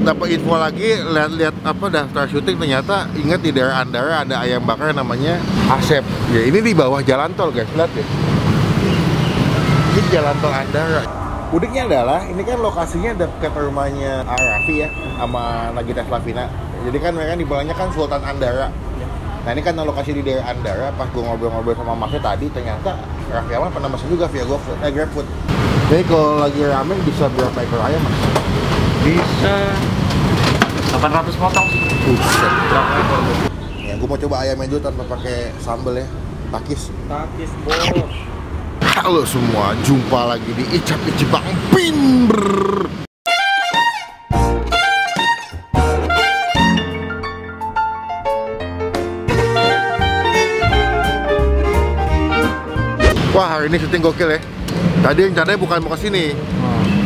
dapat info lagi lihat-lihat apa daftar syuting ternyata ingat di daerah Andara ada ayam bakar namanya Asep. Ya ini di bawah jalan tol guys. Lihat ya ini jalan tol Andara. Uniknya adalah ini kan lokasinya dekat rumahnya Arafi ya sama Nagita Slavina. Jadi kan mereka di bawahnya kan Sultan Andara. Nah ini kan lokasi di daerah Andara, pas gue ngobrol-ngobrol sama masnya tadi, ternyata Raffi Ahmad pernah masuk juga via GoFood, eh GrabFood. Jadi kalau lagi ramen bisa berapa ekor ayam mas? Bisa 800 potong sih. Buset. Ya, gue mau coba ayamnya dulu tanpa pakai sambal ya. Takis. Takis bos. Halo semua, jumpa lagi di Icap Icibang Pimber. Wah hari ini syuting gokil ya. Tadi rencananya bukan mau ke sini.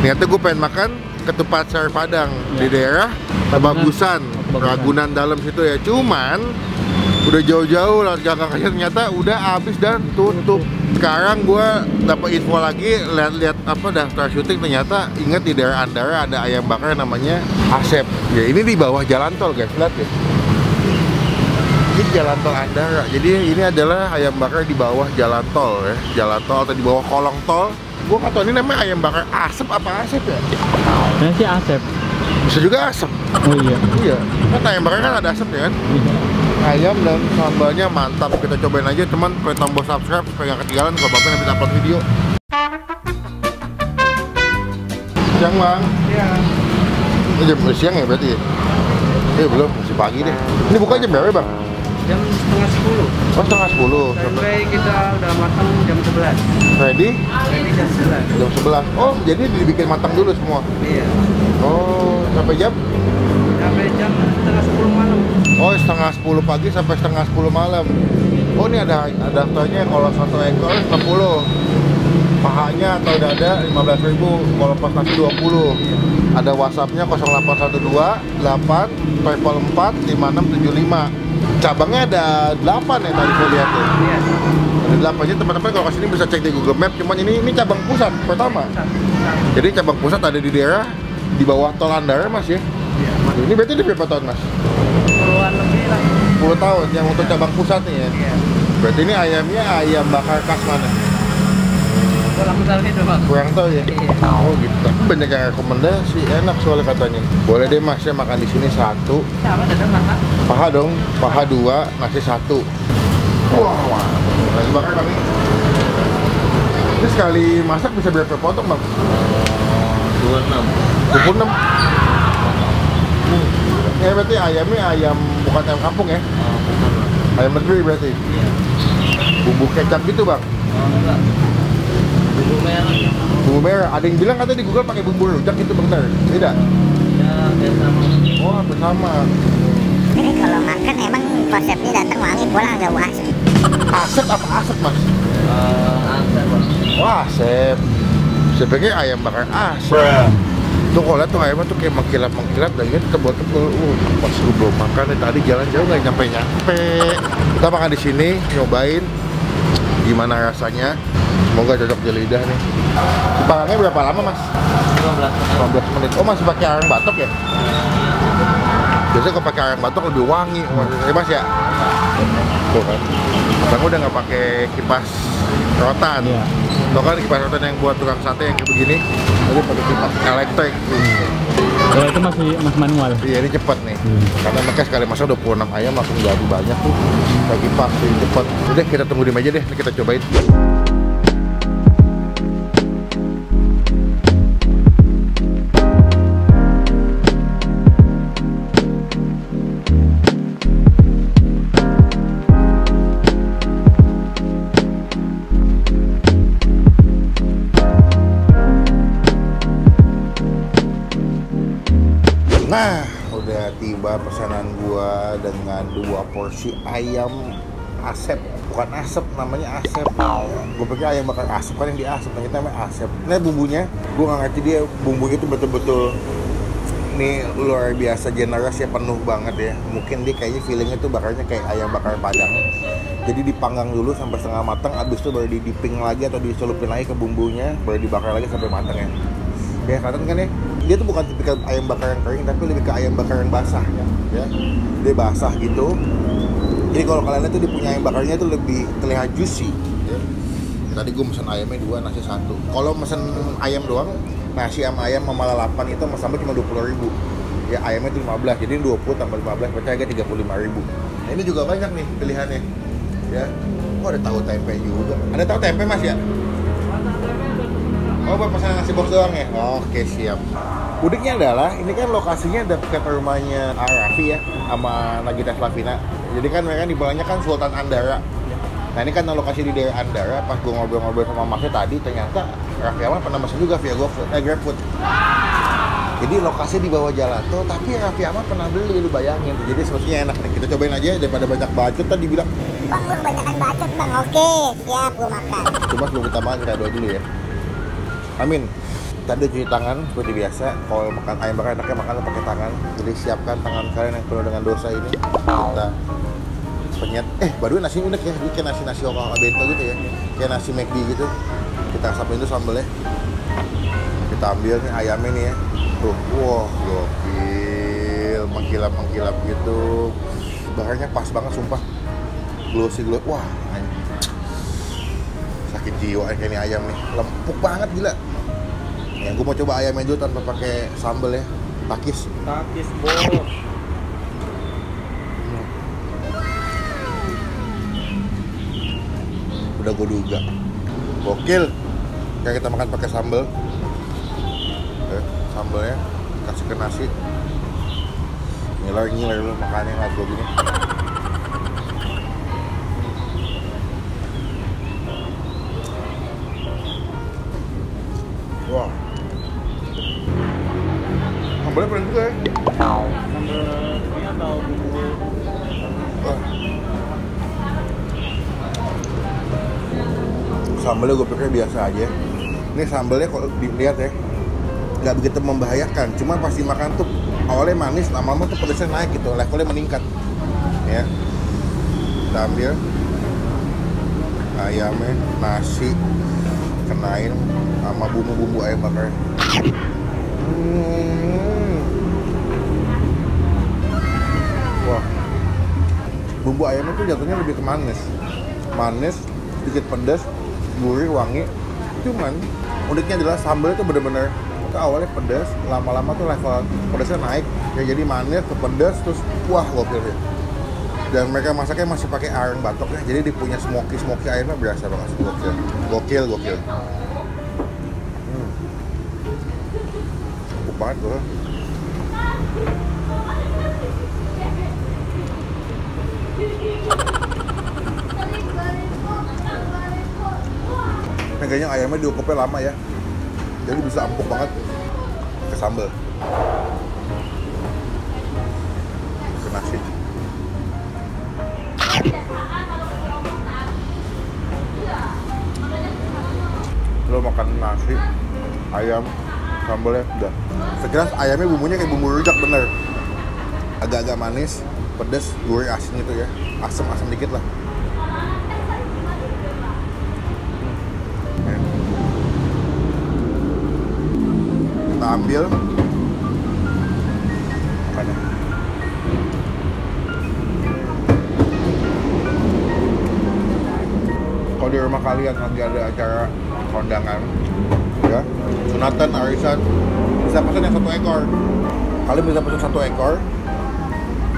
Niatnya gue pengen makan ketupat sayur padang di daerah Bagusan, Ragunan dalam situ ya. Cuman udah jauh-jauh lah jalan kaki ternyata udah habis dan tutup. Sekarang gue dapat info lagi lihat-lihat apa daftar syuting ternyata ingat di daerah Andara ada ayam bakar namanya Asep. Ya ini di bawah jalan tol guys, lihat ya. Ini jalan tol Andara. Jadi ini adalah ayam bakar di bawah jalan tol ya, jalan tol atau di bawah kolong tol. Gue nggak tahu ini namanya ayam bakar asep apa asep ya? Ini sih Asep. Bisa juga asep. Oh iya. Iya, kan ayam bakar kan ada asap ya kan? Ayam dan sambalnya mantap. Kita cobain aja teman, klik tombol subscribe supaya nggak ketinggalan kalau bapak nanti upload video. Siang bang, Iya. ini jam siang ya berarti? ya? Eh belum, masih pagi deh. Ini buka jam berapa bang? Jam setengah sepuluh. Oh setengah sepuluh. Sampai kita udah matang jam 11. Ready? Jadi jam 11. Jam 11. Oh jadi dibikin matang dulu semua. Iya. Oh sampai jam? Sampai jam setengah sepuluh malam. Oh setengah 10 pagi sampai setengah 10 malam. Oh ini ada ada kalau satu ekor 60 pahanya atau dada 15.000 kalau pas nasi 20 ada whatsappnya 0812 8 PayPal 4 5675 cabangnya ada 8 ya tadi saya lihat ya ada 8 nya teman-teman kalau ke sini bisa cek di Google Map cuman ini ini cabang pusat pertama jadi cabang pusat ada di daerah di bawah tol Andara mas ya Iya. ini berarti di berapa tahun mas? Puluhan lebih lah. 10 tahun yang untuk cabang pusat nih ya Iya. berarti ini ayamnya ayam bakar khas mana? Kurang tahu itu bang. kurang tahu ya Iya. oh gitu tapi banyak yang rekomendasi enak soalnya katanya boleh deh mas ya makan di sini satu Sama ada makan. paha dong paha dua nasi satu wah wah nasi bakar kami ini sekali masak bisa berapa potong bang? 26 26 Hmm. Ya berarti ayamnya ayam bukan ayam kampung ya? Ayam negeri berarti? Iya. Bumbu kecap gitu bang? Oh enggak. Bumbu merah. Ada yang bilang katanya di Google pakai bumbu rujak itu bener? Tidak? Ya, sama. Oh hampir sama Ini kalau makan emang konsepnya datang wangi pulang agak wasp. Asep apa asep mas? Eh, angsa bang. Wah asep Saya pikir ayam bakar asep Tuh kalau lihat tuh ayamnya tuh kayak mengkilap-mengkilap dan ini tebel-tebel Uh, pas gue belum makan nih tadi jalan jauh nggak nyampe-nyampe Kita makan di sini, nyobain gimana rasanya Semoga cocok di lidah nih Dipangangnya berapa lama mas? 15 15 menit Oh masih pakai arang batok ya? Biasanya kalau pakai arang batok lebih wangi ya mas ya? Tuh kan Sekarang udah nggak pakai kipas rotan Iya. Tuh kan kipas rotan yang buat tukang sate yang kayak begini Tadi pakai kipas elektrik Kalau itu masih masih manual. Iya ini cepet nih Hmm. Karena mereka sekali masak 26 ayam langsung jadi banyak tuh Pakai kipas jadi cepet Udah kita tunggu di meja deh, kita cobain Nah, udah tiba pesanan gua dengan dua porsi ayam asep. Bukan asep namanya asep. Gue pikir ayam bakar asep kan yang di asep ternyata namanya asep. Nah bumbunya gue nggak ngerti dia bumbu itu betul-betul ini luar biasa generous ya penuh banget ya. Mungkin dia kayaknya feelingnya tuh bakarnya kayak ayam bakar padang. Jadi dipanggang dulu sampai setengah matang abis itu baru di dipping lagi atau dicelupin lagi ke bumbunya baru dibakar lagi sampai matang ya ya kelihatan kan ya? Dia tuh bukan tipikal ayam bakar yang kering tapi lebih ke ayam bakar yang basah ya. Dia basah gitu. Jadi kalau kalian lihat tuh dia punya ayam bakarnya tuh lebih terlihat juicy ya. tadi gue pesen ayamnya dua nasi satu. Kalau pesen ayam doang nasi sama ayam sama lalapan itu sama cuma dua puluh ribu. Ya ayamnya itu 15 jadi 20 tambah 15 berarti harga 35 ribu. Nah ini juga banyak nih pilihannya ya. Oh ada tahu tempe juga. Ada tahu tempe mas ya Oh, buat pesanan nasi box doang ya? Oke, siap. Uniknya adalah, ini kan lokasinya dekat rumahnya Arafi ya, sama Nagita Slavina. Jadi kan mereka di bawahnya kan Sultan Andara. Nah ini kan lokasi di daerah Andara, pas gue ngobrol-ngobrol sama masnya tadi, ternyata Raffi Ahmad pernah masuk juga via GoFood, eh, GrabFood. Jadi lokasi di bawah jalan tuh, tapi Raffi Ahmad pernah beli, lu bayangin. Jadi sepertinya enak nih, kita cobain aja daripada banyak bacot tadi bilang. Bang, lu kebanyakan bacot bang. Oke, siap gue makan. Coba sebelum kita makan kita doa dulu ya. Amin. Tadi cuci tangan seperti biasa. Kalau makan ayam bakar enaknya makan pakai tangan. Jadi siapkan tangan kalian yang penuh dengan dosa ini. Kita penyet. Eh, baru nasi unik ya. Dia kayak nasi nasi okang bento gitu ya. Kayak nasi McD gitu. Kita asapin itu sambelnya. Kita ambil nih ayamnya nih ya. Tuh, wah gokil, mengkilap mengkilap gitu. Bakarnya pas banget sumpah. Glossy glossy. Wah, anjing sakit jiwa kayak ini ayam nih. Lempuk banget gila. Ya gue mau coba ayamnya dulu tanpa pakai sambel ya. Takis. Takis bos. udah gue duga. Gokil. Kayak kita makan pakai sambel eh, sambelnya kasih ke nasi. Ngiler ngiler dulu makannya nggak gue gini juga ya. Sambelnya gue pikir biasa aja. Ini sambelnya kalau dilihat ya, nggak begitu membahayakan. Cuma pas dimakan tuh awalnya manis, lama-lama tuh pedasnya naik gitu, levelnya meningkat. Ya. Kita ambil ayamnya, nasi, kenain sama bumbu-bumbu ayam bakar. Hmm. Bumbu ayamnya tuh jatuhnya lebih ke manis. Manis sedikit pedas gurih wangi. Cuman uniknya adalah sambal itu bener-bener itu awalnya pedas lama-lama tuh level pedasnya naik. Ya jadi manis ke pedas terus wah gokil ya. Dan mereka masaknya masih pakai arang batok ya. Jadi dia punya smoky smoky ayamnya berasa banget gokil. Gokil gokil. Hmm. empuk banget gue Kayaknya ayamnya diukupnya lama ya. Jadi bisa empuk banget ke sambal. Ke nasi. Lo makan nasi, ayam, sambalnya udah. Sekilas ayamnya bumbunya kayak bumbu rujak bener. Agak-agak manis, pedas, gurih asin gitu ya. Asam-asam dikit lah. kita ambil. Kalau di rumah kalian nanti ada acara kondangan ya sunatan arisan bisa pesan yang satu ekor. Kalian bisa pesan satu ekor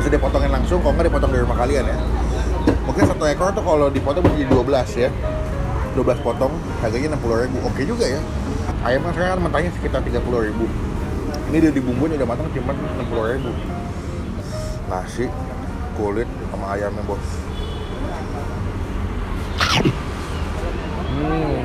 bisa dipotongin langsung kalau nggak dipotong di rumah kalian ya. Mungkin satu ekor tuh kalau dipotong bisa jadi 12 ya. 12 potong harganya 60 ribu. Oke juga ya. Ayam kan sekarang mentahnya sekitar 30 ribu. Ini dia dibumbuin udah matang cuma 60 ribu. Nasi kulit sama ayamnya bos. Hmm.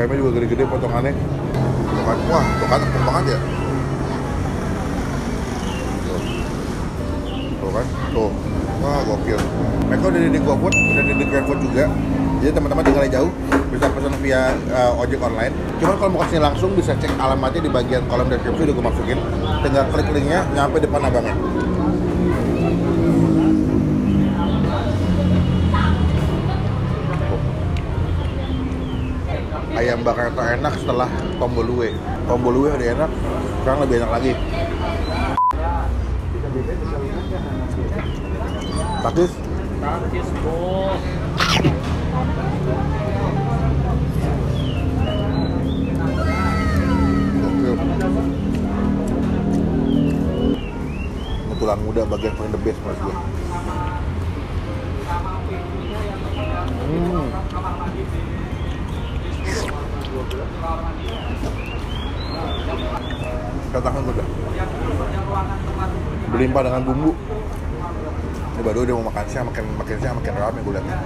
Ayamnya juga gede-gede potongannya. Kan wah kan empuk banget ya. Tuh. Tuh kan? Tuh. Wah gokil. Mereka udah di GoFood udah di GrabFood juga. Jadi teman-teman tinggal jauh bisa pesan via uh, ojek online. Cuman kalau mau ke sini langsung bisa cek alamatnya di bagian kolom deskripsi udah gue masukin. Tinggal klik linknya nyampe depan abangnya. Ayam bakar terenak setelah Tombolue. Tombolue udah enak, sekarang lebih enak lagi. Takis, Takis bos. Tulang muda bagian paling the best menurut gue. Hmm. Katakan udah. Berlimpah dengan bumbu. Ini baru udah mau makan siang, makin makin siang makin rame gue liatnya.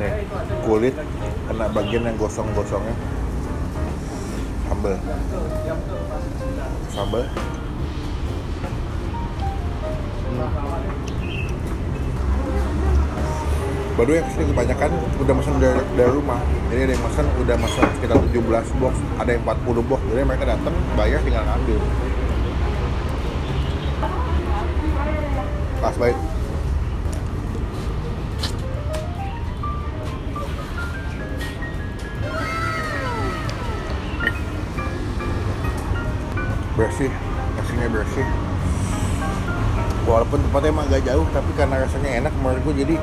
Nih, kulit kena bagian yang gosong-gosongnya. Sambal. Sambal. Baru yang ke sini kebanyakan udah pesan dari, dari rumah. Jadi ada yang pesan udah pesan sekitar 17 box, ada yang 40 box. Jadi mereka datang bayar tinggal ngambil. Pas baik. bersih nasinya bersih walaupun tempatnya emang agak jauh tapi karena rasanya enak menurut gue jadi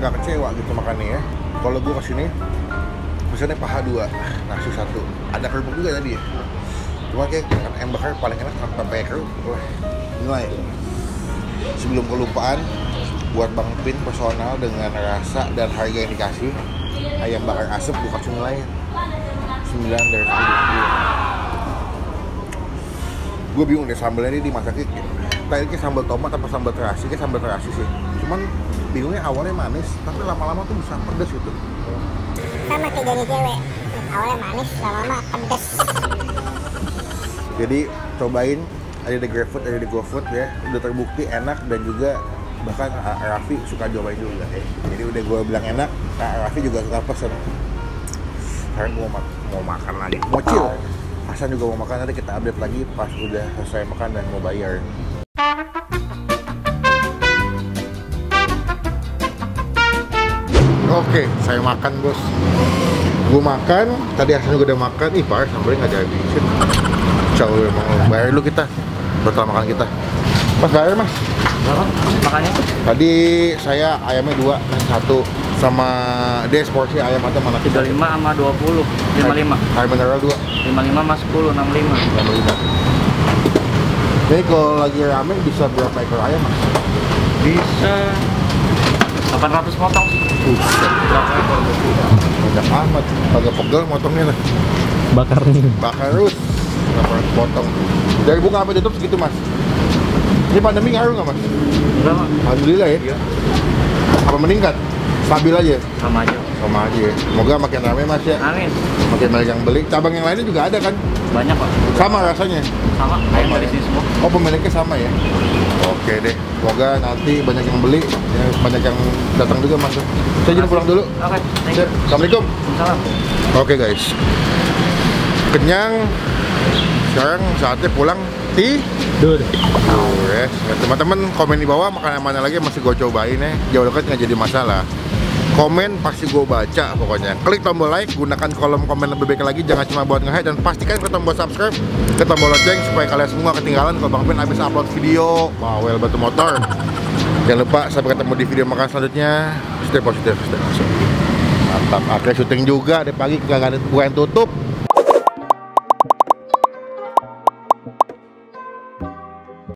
nggak kecewa gitu makannya ya. Kalau gue ke sini misalnya paha dua nasi satu. Ada kerupuk juga tadi ya. Cuma kayak kan ayam bakar paling enak tanpa pakai kerupuk wah nilai. Sebelum kelupaan buat Bang Pin personal dengan rasa dan harga yang dikasih ayam bakar asap gue kasih nilai 9 dari 10 gue bingung deh sambalnya ini dimasaknya tadi kayak sambal tomat apa sambal terasi kayak sambal terasi sih. Cuman bingungnya awalnya manis tapi lama-lama tuh bisa pedes gitu. Sama kayak jadi cewek. Awalnya manis, lama-lama pedes. jadi cobain. Ada di GrabFood ada di GoFood ya. Udah terbukti enak dan juga bahkan ah, Raffi suka cobain juga ya. Jadi udah gue bilang enak Kak Raffi juga suka pesen. Sekarang gue mau, mau makan lagi. Mau chill. Hasan juga mau makan nanti kita update lagi pas udah selesai makan dan mau bayar Oke, saya makan bos. Gue makan, tadi Hasan juga udah makan. Ih, parah sambalnya nggak dihabisin. Jauh emang bayar dulu kita. Total makan kita. Mas bayar mas. Berapa? Makannya? Tadi saya ayamnya dua, nasi satu, sama dia porsi ayam atau mana 35 sama 20. 55. Air mineral dua, 55 sama 10, 65. sama lima. Jadi kalau lagi rame bisa berapa ekor ayam mas? Bisa 800 potong sih. Buset, banyak amat. Agak pegel motongnya lah. bakar nih Bakar terus. Berapa potong? Dari buka sampai tutup segitu mas. Ini pandemi ngaruh nggak mas? Berapa? Alhamdulillah ya. Iya. Apa meningkat? Stabil aja. Sama aja. Sama aja ya. Semoga makin rame mas ya. Amin. Makin banyak yang beli. Cabang yang lainnya juga ada kan? Banyak pak. Sama rasanya. Sama. Ayam dari sini semua. Oh pemiliknya sama ya? Oke deh. Semoga nanti banyak yang beli, ya, banyak yang datang juga mas. Saya jadi pulang dulu. Oke. You. Assalamualaikum. Salam. Oke guys. Kenyang. Sekarang saatnya pulang. Tidur. Yes. Ya, teman-teman komen di bawah makanan mana lagi masih gue cobain ya. Jauh dekat nggak jadi masalah. Komen pasti gue baca pokoknya. Klik tombol like, gunakan kolom komen lebih baik lagi. Jangan cuma buat nge dan pastikan ke tombol subscribe, ke tombol lonceng supaya kalian semua ketinggalan kalau Bang Pin habis upload video. Bawel batu motor. Jangan lupa sampai ketemu di video makan selanjutnya. Stay positif, stay awesome. Mantap, akhirnya syuting juga. Ada pagi kagak bukan tutup.